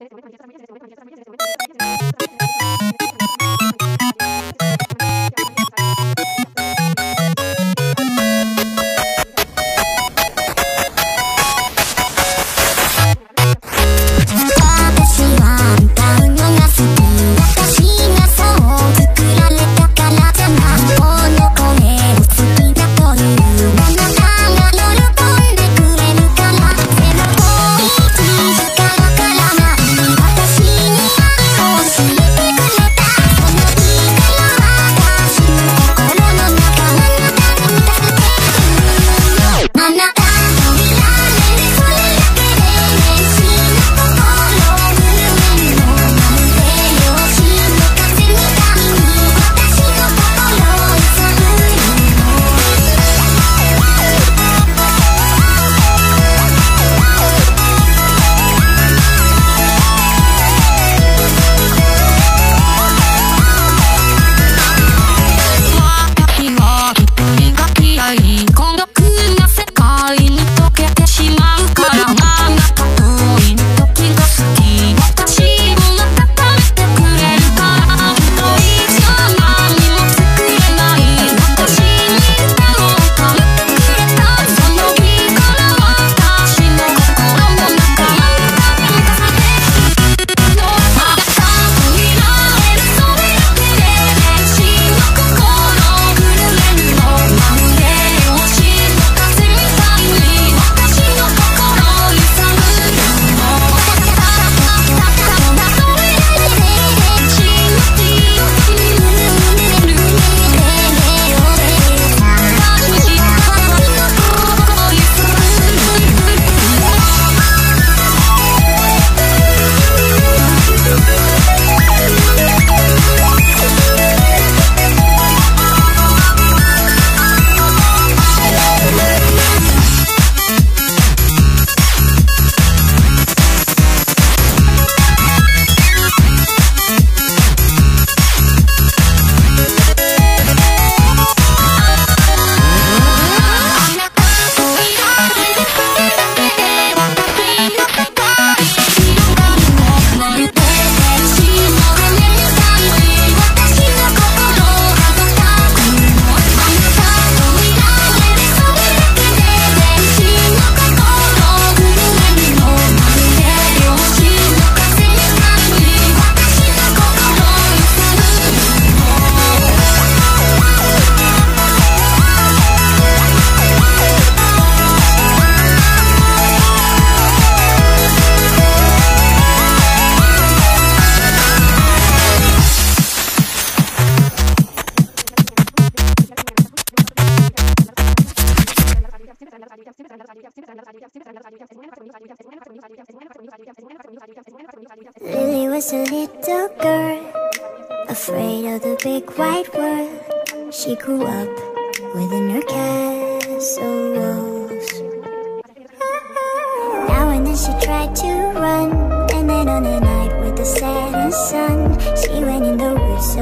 En este momento, manifiestas familias en este momento. Lily was a little girl, afraid of the big white world. She grew up within her castle walls. Now and then she tried to run, and then on a night with the setting sun, she went in the woods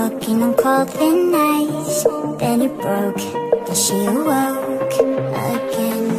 walking on cold ice. Then it broke and she awoke again.